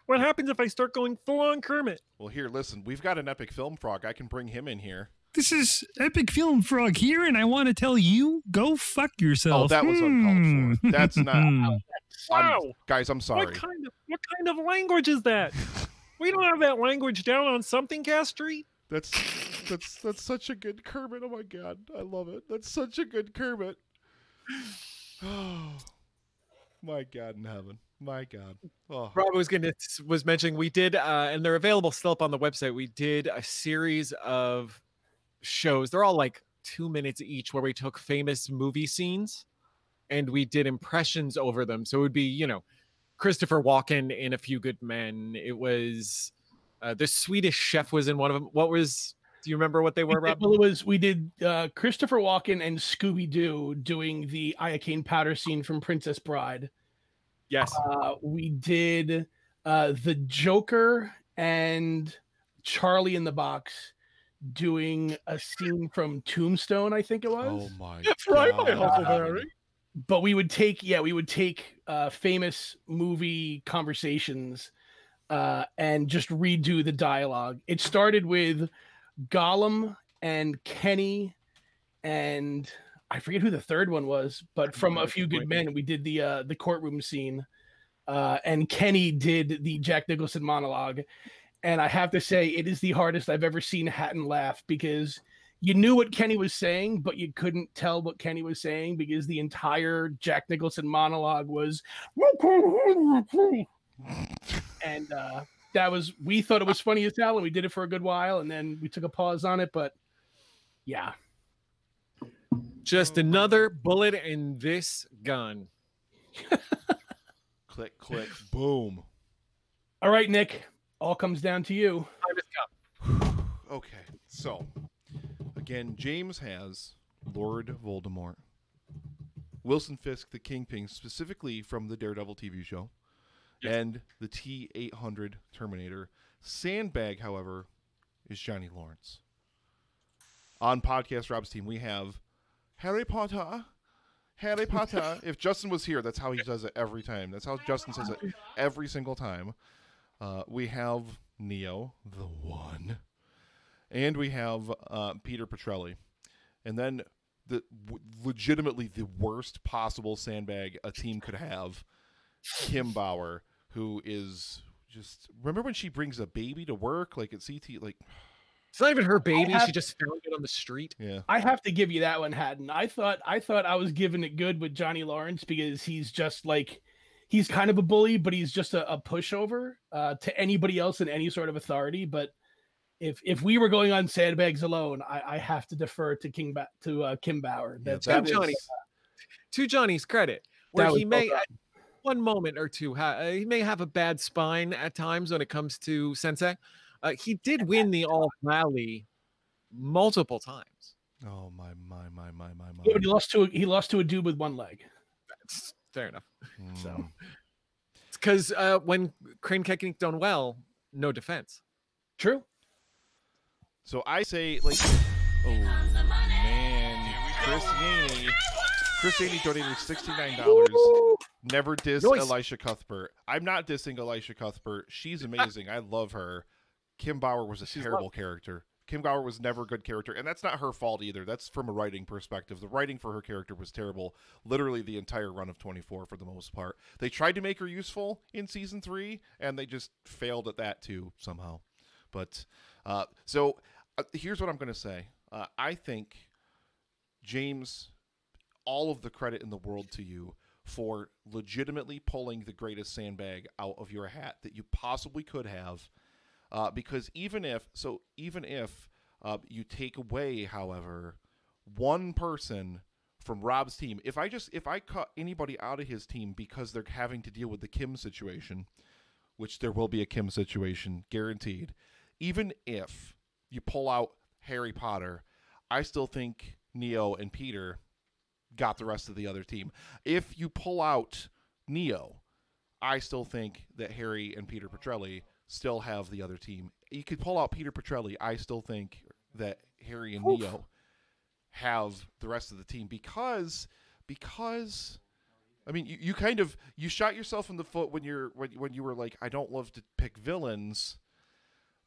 what happens if I start going full on Kermit? Well, here, listen, we've got an epic film frog. I can bring him in here. This is Epic Film Frog here, and I want to tell you, go fuck yourself. Oh, that was uncalled for. That's not- Hmm. I'm- Wow. guys, I'm sorry. What kind of what kind of language is that? we don't have that language down on something cast street. That's that's that's such a good Kermit. Oh my god, I love it. That's such a good Kermit. Oh my God in heaven. My God. Oh, Rob was gonna was mentioning we did, uh, and they're available still up on the website. We did a series of shows. They're all like two minutes each, where we took famous movie scenes and we did impressions over them. So it would be, you know, Christopher Walken in A Few Good Men. It was uh, the Swedish Chef was in one of them. What was? Do you remember what they were, We Rob? well, it was we did uh, Christopher Walken and Scooby Doo doing the iocane powder scene from Princess Bride. Yes. Uh, we did uh, the Joker and Charlie in the Box doing a scene from Tombstone, I think it was. oh my That's right, my God. Huckleberry. But we would take, yeah, we would take uh, famous movie conversations uh, and just redo the dialogue. It started with Gollum and Kenny and I forget who the third one was, but from A Few Good Men, we did the uh, the courtroom scene, uh, and Kenny did the Jack Nicholson monologue, and I have to say it is the hardest I've ever seen Hatton laugh because you knew what Kenny was saying, but you couldn't tell what Kenny was saying because the entire Jack Nicholson monologue was and uh that was we thought it was funny as hell and we did it for a good while and then we took a pause on it, but yeah. Just another bullet in this gun. click, click, boom. All right, Nick. All comes down to you. Time has come. Okay, so again, James has Lord Voldemort, Wilson Fisk, the Kingpin, specifically from the Daredevil TV show, Yes. and the T eight hundred Terminator. Sandbag, however, is Johnny Lawrence. On podcast Rob's team, we have Harry Potter. Harry Potter. if Justin was here, that's how he does it every time. That's how Justin says it every single time. Uh, we have Neo, the one, and we have uh, Peter Petrelli, and then the w- legitimately the worst possible sandbag a team could have, Kim Bauer, who is just remember when she brings a baby to work like at CT like It's not even her baby. have- She just found it on the street. yeah I have to give you that one, Hatton. I thought I thought I was giving it good with Johnny Lawrence because he's just like he's kind of a bully, but he's just a, a pushover uh, to anybody else in any sort of authority. But if if we were going on sandbags alone, I, I have to defer to King ba- to uh, Kim Bauer. Yeah, that to Johnny. is- To Johnny's credit, where he may well at one moment or two ha- uh, he may have a bad spine at times when it comes to Sensei. Uh, he did win the All Valley multiple times. oh my my my my my my Yeah, he lost to a, he lost to a dude with one leg. That's fair enough. so. Mm. Because uh, when Crane Technique done well, no defense. True. So I say like, oh man, Chris Yaney, Chris Yaney donated sixty nine dollars. Never diss Nice. Elisha Cuthbert. I'm not dissing Elisha Cuthbert. She's amazing. I love her. Kim Bauer was a She's terrible character. Kim Bauer was never a good character, and that's not her fault either. That's from a writing perspective. The writing for her character was terrible, literally the entire run of 24 for the most part. They tried to make her useful in season three, and they just failed at that too somehow. But uh, so here's what I'm going to say. Uh, I think James, all of the credit in the world to you for legitimately pulling the greatest sandbag out of your hat that you possibly could have. Uh, because even if, so even if uh, you take away, however, one person from Rob's team, if I just, if I cut anybody out of his team because they're having to deal with the Kim situation, which there will be a Kim situation, guaranteed, even if you pull out Harry Potter, I still think Neo and Peter got the rest of the other team. If you pull out Neo, I still think that Harry and Peter Petrelli still have the other team. You could pull out Peter Petrelli. I still think that Harry and Neo have the rest of the team because because I mean you, you kind of you shot yourself in the foot when you're when when you were like I don't love to pick villains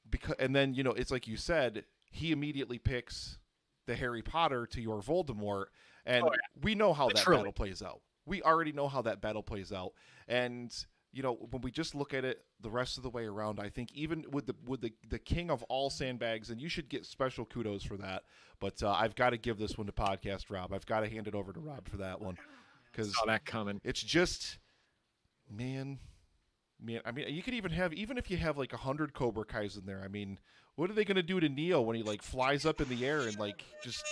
because and then you know it's like you said he immediately picks the Harry Potter to your Voldemort and Oh, yeah. we know how that battle plays out. We already know how that battle plays out and you know when we just look at it the rest of the way around I think even with the with the the king of all sandbags and you should get special kudos for that but uh, I've got to give this one to podcast Rob. I've got to hand it over to Rob for that one cuz Saw that coming. it's just man man i mean you could even have even if you have like a hundred cobra kais in there i mean what are they going to do to neo when he like flies up in the air and like just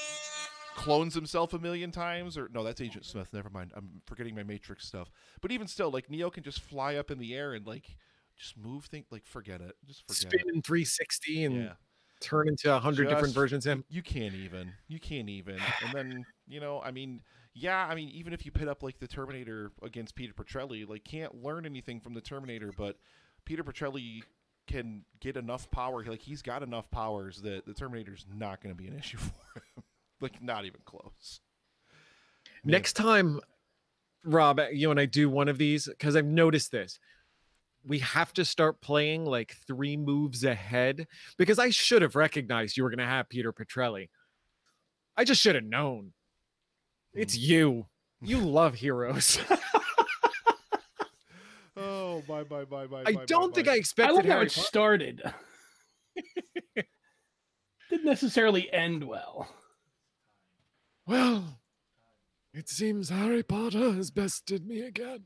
clones himself a million times or no that's agent smith never mind i'm forgetting my matrix stuff but even still like neo can just fly up in the air and like just move things like forget it just forget Spin in 360 and yeah turn into a hundred different versions of him. you can't even. You can't even. And then, you know, I mean, yeah, I mean, even if you pit up like the Terminator against Peter Petrelli, like can't learn anything from the Terminator, but Peter Petrelli can get enough power. Like he's got enough powers that the Terminator's not going to be an issue for him. like not even close. Man. Next time, Rob, uh, you and I do one of these because I've noticed this. We have to start playing like three moves ahead because I should have recognized you were going to have Peter Petrelli. I just should have known. It's you. You love heroes. Oh, bye, bye, bye, bye. I don't think I I expected love how it Potter- started. didn't necessarily end well. Well, it seems Harry Potter has bested me again.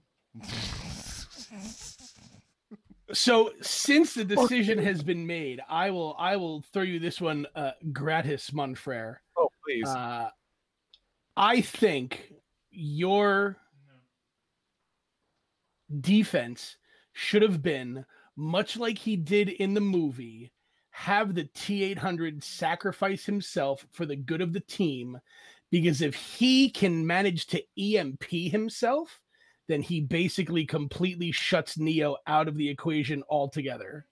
So since the decision has been made, I will I will throw you this one uh, gratis, Monfrere. Oh, please. Uh, I think your defense should have been much like he did in the movie have the T800 sacrifice himself for the good of the team because if he can manage to EMP himself then he basically completely shuts Neo out of the equation altogether.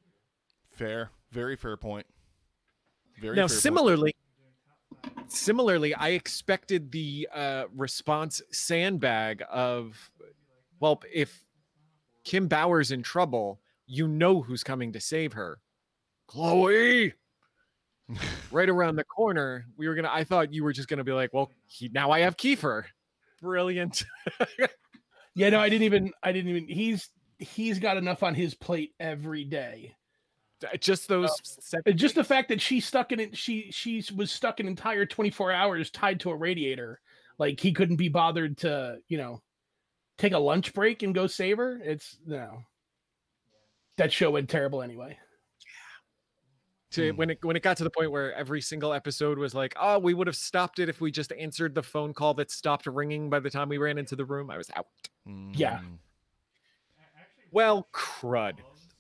Fair, very fair point. Very now, fair point. Similarly, similarly, I expected the uh, response sandbag of, well, if Kim Bauer's in trouble, you know who's coming to save her, Chloe. right around the corner, we were gonna. I thought you were just gonna be like, well, he, now I have Kiefer. Brilliant. Yeah, no, I didn't even I didn't even he's he's got enough on his plate every day. Just those. Uh, Just the fact that she stuck in it, she she was stuck an entire 24 hours tied to a radiator. Like he couldn't be bothered to, you know, take a lunch break and go save her. It's no. That show went terrible anyway. Yeah. To Hmm. when it when it got to the point where every single episode was like, oh, we would have stopped it if we just answered the phone call that stopped ringing by the time we ran into the room. I was out. Yeah. Mm. Well, crud.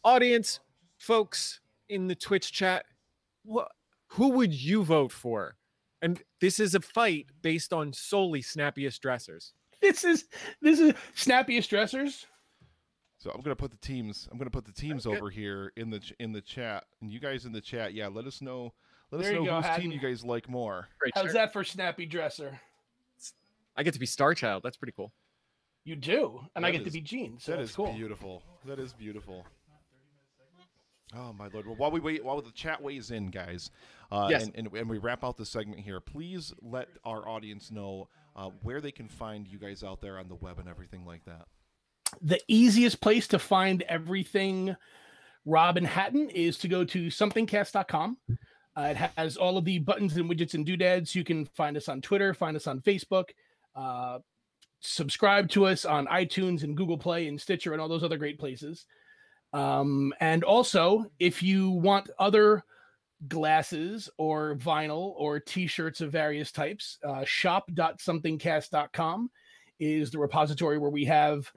Audience, folks in the Twitch chat, what who would you vote for? And this is a fight based on solely snappiest dressers. This is this is snappiest dressers. So I'm gonna put the teams. I'm gonna put the teams good. over here in the in the chat, and you guys in the chat, yeah, let us know. Let There us know go, whose Hatton. team you guys like more. Great How's shirt. that for snappy dresser? I get to be Star Child. That's pretty cool. You do, and I That get to be Gene. So that that's is cool. beautiful. That is beautiful. Oh my lord! Well, while we wait, while the chat weighs in, guys, uh, Yes. and, and and we wrap out the segment here, please let our audience know uh, where they can find you guys out there on the web and everything like that. the easiest place to find everything Robin Hatton is to go to somethingcast.com. Uh, it has all of the buttons and widgets and doodads. You can find us on Twitter, find us on Facebook, uh, subscribe to us on iTunes and Google Play and Stitcher and all those other great places. Um, and also, if you want other glasses or vinyl or t-shirts of various types, uh, shop.somethingcast.com is the repository where we have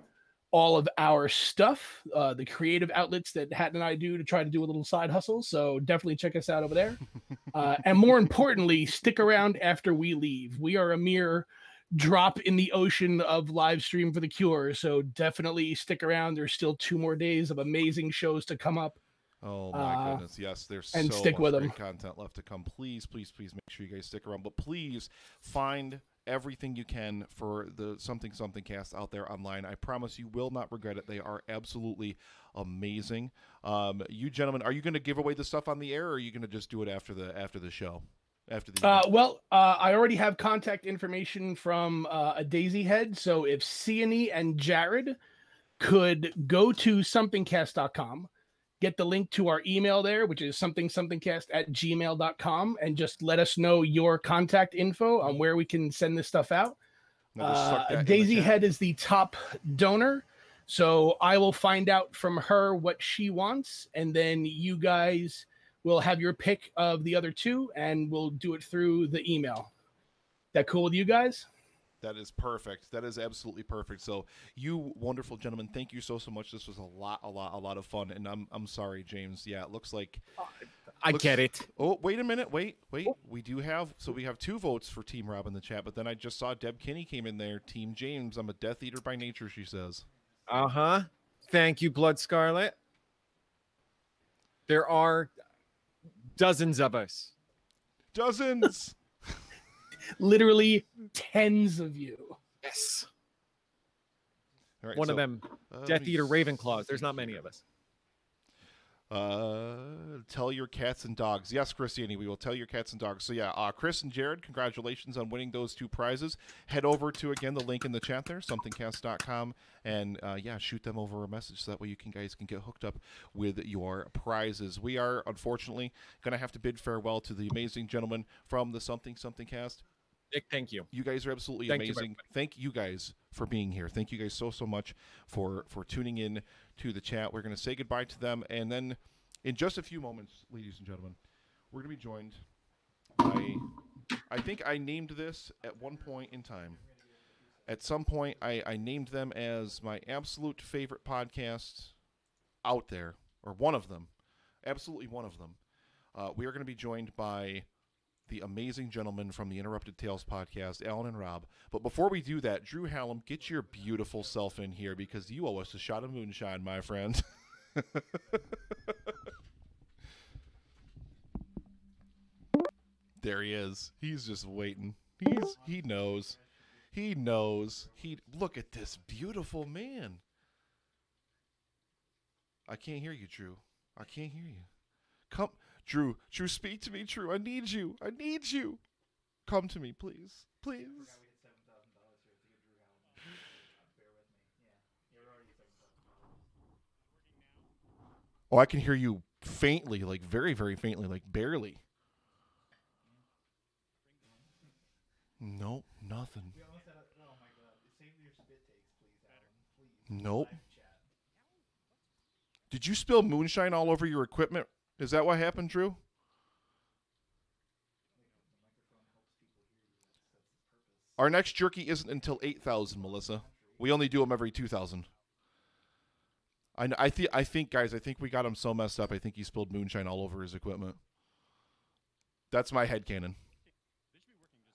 all of our stuff, uh, the creative outlets that Hatton and I do to try to do a little side hustle. So definitely check us out over there. Uh, and more importantly, stick around after we leave. We are a mere drop in the ocean of live stream for the cure. So definitely stick around. There's still two more days of amazing shows to come up. Oh my Uh, goodness! Yes, there's and so stick much with great 'em. content left to come. Please, please, please make sure you guys stick around. But please find everything you can for the something something cast out there online. I promise you will not regret it. They are absolutely amazing. Um, you gentlemen, are you going to give away the stuff on the air, or are you going to just do it after the after the show? After the Uh, well, uh, I already have contact information from uh, a Daisy Head. So if Sione and Jared could go to somethingcast.com, get the link to our email there, which is something somethingcast at gmail.com, and just let us know your contact info on where we can send this stuff out. No, just suck Uh, that in the Daisy. Head is the top donor. So I will find out from her what she wants, and then you guys will have your pick of the other two, and we'll do it through the email. That cool with you guys? That is perfect. That is absolutely perfect. So, you wonderful gentlemen, thank you so so much. This was a lot, a lot, a lot of fun. And I'm I'm sorry, James. Yeah, it looks like I Looks- get it. Oh, wait a minute. Wait, wait. We do have so we have two votes for Team Rob in the chat, but then I just saw Deb Kinney came in there. Team James. I'm a Death Eater by nature. She says. Uh huh. Thank you, Blood Scarlet. There are dozens of us. Dozens. Literally tens of you. Yes. All right, One of them, uh, Death Eater s- Ravenclaws. There's not many of us. Uh, tell your cats and dogs. Yes, Christiane, we will tell your cats and dogs. So yeah, uh, Chris and Jared, congratulations on winning those two prizes. Head over to again the link in the chat there, somethingcast.com, and uh, yeah, shoot them over a message so that way you can guys can get hooked up with your prizes. We are unfortunately going to have to bid farewell to the amazing gentleman from the Something Something Cast. Nick, thank you. You guys are absolutely Thank you, amazing. Thank you guys for being here. Thank you guys so so much for for tuning in to the chat. We're going to say goodbye to them, and then in just a few moments, ladies and gentlemen, we're going to be joined by. I think I named this at one point in time. At some point, I, I named them as my absolute favorite podcast out there, or one of them, absolutely one of them. Uh, we are going to be joined by the amazing gentlemen from the Interrupted Tales podcast, Alan and Rob. But before we do that, Drew Hallam, get your beautiful self in here because you owe us a shot of moonshine, my friend. there he is. He's just waiting. He's he knows. He knows. He look at this beautiful man. I can't hear you, Drew. I can't hear you. Come, Drew. Drew, speak to me, Drew. I need you. I need you. Come to me, please. Please. Oh, I can hear you faintly, like very, very faintly, like barely. Nope, nothing. Nope. Did you spill moonshine all over your equipment? Is that what happened, Drew? Our next jerky isn't until 8,000, Melissa. We only do them every 2,000. I, I, th- I think, guys, I think we got him so messed up. I think he spilled moonshine all over his equipment. That's my head canon.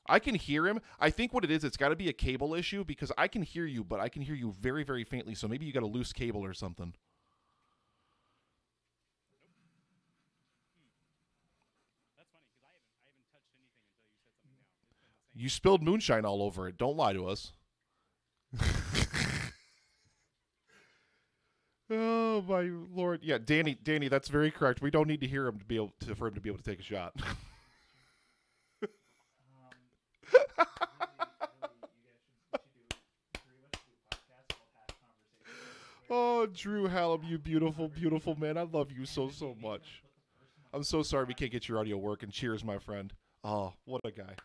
I can hear him. I think what it is, it's got to be a cable issue because I can hear you, but I can hear you very, very faintly. So maybe you got a loose cable or something. You spilled moonshine all over it. Don't lie to us. oh my lord! Yeah, Danny, Danny, that's very correct. We don't need to hear him to be able to, for him to be able to take a shot. Um, oh, Drew Hallam, you beautiful, beautiful man. I love you so, so much. I'm so sorry we can't get your audio working. Cheers, my friend. Oh, what a guy.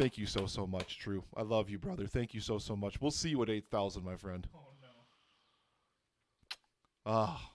Thank you so so much, Drew. I love you, brother. Thank you so so much. We'll see you at eight thousand, my friend. Oh no. Ah,